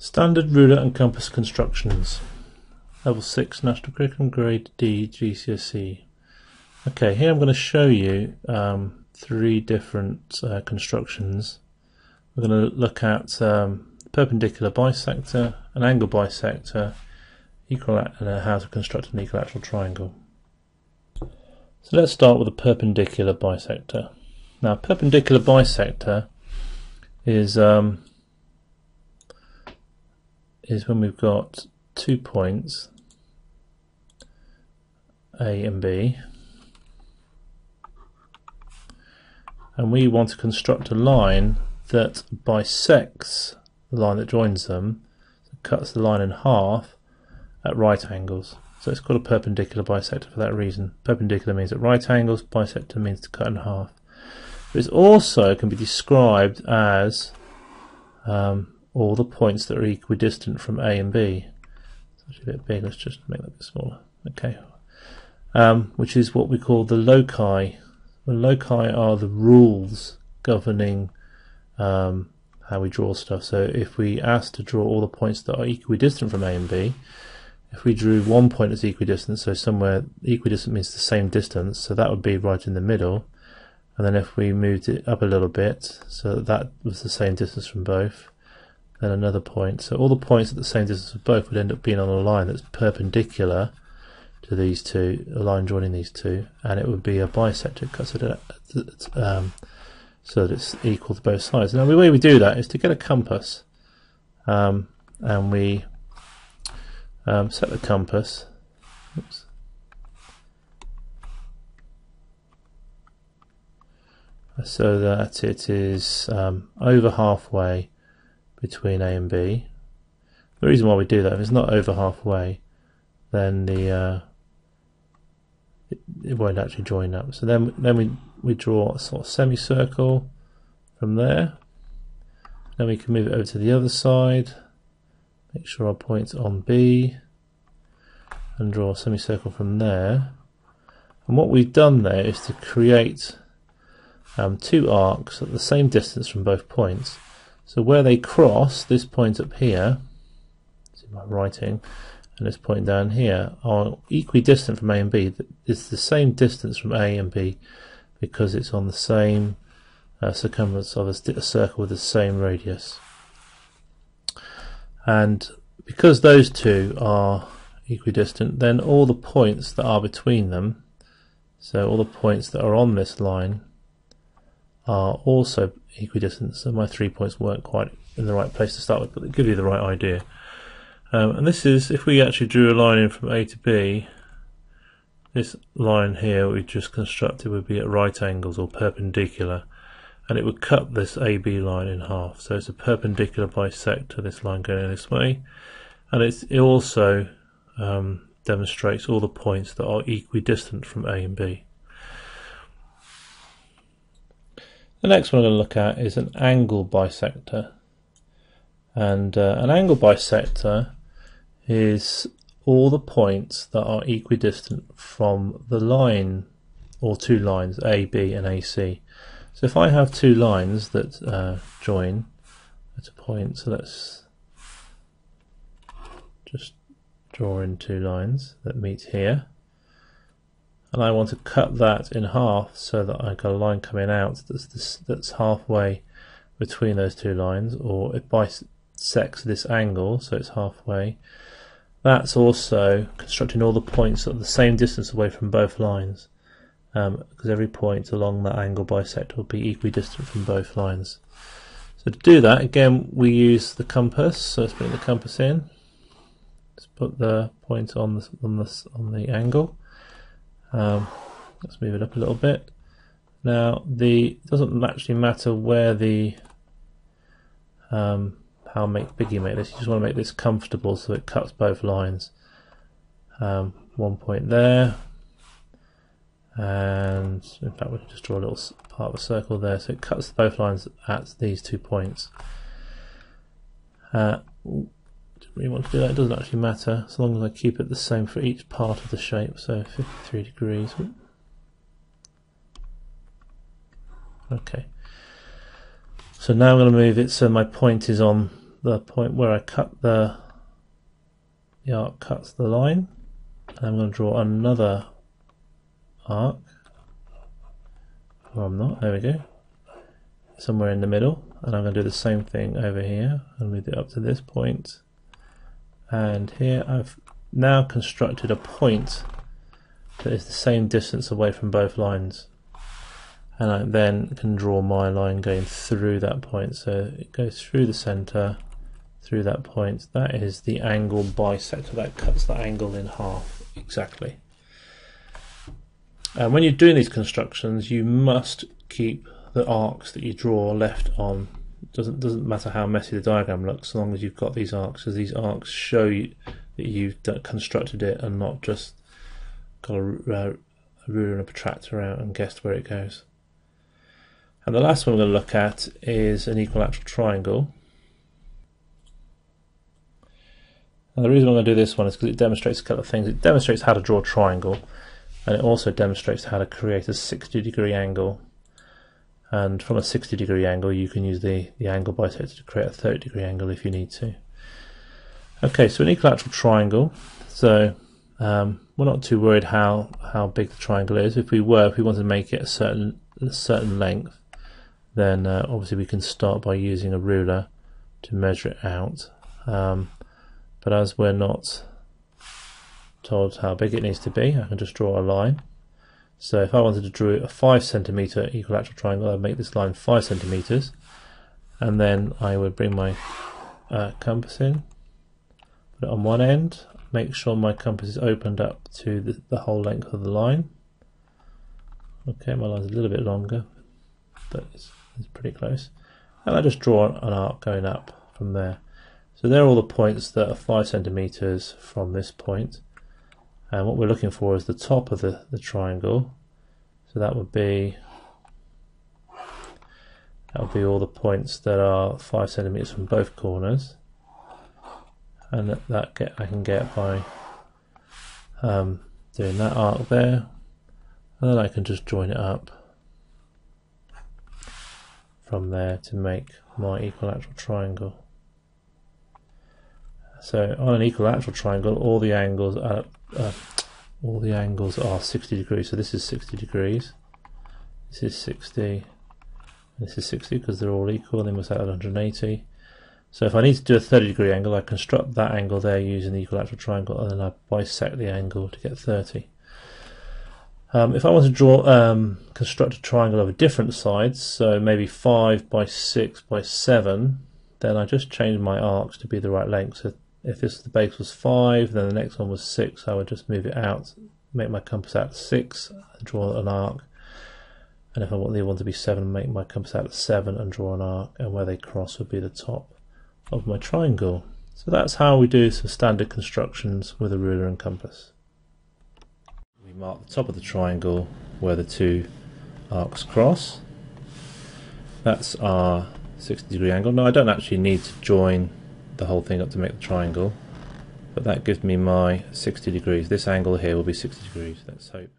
Standard ruler and compass constructions. Level 6 National Curriculum Grade D GCSE. Okay, here I'm going to show you um, three different uh, constructions. We're going to look at um, perpendicular bisector, an angle bisector, equal and how to construct an equilateral triangle. So let's start with a perpendicular bisector. Now, perpendicular bisector is um, is when we've got two points, A and B, and we want to construct a line that bisects the line that joins them, cuts the line in half at right angles. So it's called a perpendicular bisector for that reason. Perpendicular means at right angles, bisector means to cut in half. But it also can be described as um, all the points that are equidistant from A and B. It's actually a bit big, let's just make that a bit smaller. Okay. Um, which is what we call the loci. The loci are the rules governing um, how we draw stuff. So if we ask to draw all the points that are equidistant from A and B, if we drew one point as equidistant, so somewhere equidistant means the same distance, so that would be right in the middle. And then if we moved it up a little bit, so that, that was the same distance from both, then another point. So all the points at the same distance of both would end up being on a line that's perpendicular to these two, a line joining these two, and it would be a bisector cut so that, um, so that it's equal to both sides. Now the way we do that is to get a compass, um, and we um, set the compass. Oops. So that it is um, over halfway between A and B. The reason why we do that, if it's not over halfway, then the uh, it, it, won't actually join up. So then then we we draw a sort of semicircle from there. Then we can move it over to the other side. Make sure our point's on B and draw a semicircle from there. And what we've done there is to create um, two arcs at the same distance from both points. So where they cross, this point up here, see my writing, and this point down here are equidistant from A and B. It's the same distance from A and B because it's on the same uh, circumference of a, a circle with the same radius. And because those two are equidistant, then all the points that are between them, so all the points that are on this line, are also equidistant, so my three points weren't quite in the right place to start with, but they give you the right idea. Um, and this is, if we actually drew a line in from A to B, this line here we just constructed would be at right angles or perpendicular, and it would cut this AB line in half. So it's a perpendicular bisector, this line going this way, and it's, it also um, demonstrates all the points that are equidistant from A and B. The next one I'm going to look at is an angle bisector. And uh, an angle bisector is all the points that are equidistant from the line or two lines A, B and AC. So if I have two lines that uh, join at a point, so let's just draw in two lines that meet here and I want to cut that in half so that I got a line coming out that's this, that's halfway between those two lines or it bisects this angle so it's halfway. That's also constructing all the points at the same distance away from both lines um, because every point along that angle bisector will be equidistant from both lines. So to do that again we use the compass. So let's bring the compass in. Let's put the point on the, on the, on the angle um, let's move it up a little bit. Now, the it doesn't actually matter where the um, how make big you make this. You just want to make this comfortable so it cuts both lines. Um, one point there, and in fact we can just draw a little part of a circle there, so it cuts both lines at these two points. Uh, really want to do that, it doesn't actually matter as long as I keep it the same for each part of the shape, so 53 degrees. Okay. So now I'm going to move it so my point is on the point where I cut the the arc cuts the line. And I'm going to draw another arc. Or I'm not, there we go. Somewhere in the middle. And I'm going to do the same thing over here and move it up to this point. And here I've now constructed a point that is the same distance away from both lines. And I then can draw my line going through that point. So it goes through the center through that point. That is the angle bisector that cuts the angle in half exactly. And when you're doing these constructions, you must keep the arcs that you draw left on. Doesn't doesn't matter how messy the diagram looks, as long as you've got these arcs, because these arcs show you that you've constructed it and not just got a, uh, a ruler and a protractor out and guessed where it goes. And the last one we're going to look at is an equilateral triangle. And the reason I'm going to do this one is because it demonstrates a couple of things. It demonstrates how to draw a triangle, and it also demonstrates how to create a 60 degree angle. And from a 60 degree angle, you can use the, the angle bisector to create a 30 degree angle if you need to. Okay, so an equilateral triangle. So um, we're not too worried how, how big the triangle is. If we were, if we wanted to make it a certain a certain length, then uh, obviously we can start by using a ruler to measure it out. Um, but as we're not told how big it needs to be, I can just draw a line. So if I wanted to draw a 5 centimeter equilateral triangle, I'd make this line 5 centimeters, and then I would bring my uh, compass in, put it on one end, make sure my compass is opened up to the, the whole length of the line. Okay, my line's a little bit longer, but it's, it's pretty close. And I just draw an arc going up from there. So there are all the points that are 5 centimeters from this point. And what we're looking for is the top of the, the triangle. So that would be that would be all the points that are 5 centimeters from both corners. And that, that get, I can get by um, doing that arc there. And then I can just join it up from there to make my equilateral triangle. So on an equilateral triangle, all the angles are uh, all the angles are 60 degrees. So this is 60 degrees. This is 60. This is 60 because they're all equal. They must add 180. So if I need to do a 30 degree angle, I construct that angle there using the equilateral triangle, and then I bisect the angle to get 30. Um, if I want to draw, um, construct a triangle over different sides, so maybe 5 by 6 by 7, then I just change my arcs to be the right length. So if this the base was 5 then the next one was 6 I would just move it out make my compass out 6 and draw an arc. And if I want the other one to be 7 make my compass out 7 and draw an arc and where they cross would be the top of my triangle. So that's how we do some standard constructions with a ruler and compass. We mark the top of the triangle where the two arcs cross. That's our 60 degree angle. Now I don't actually need to join the whole thing up to make the triangle. But that gives me my 60 degrees. This angle here will be 60 degrees. Let's hope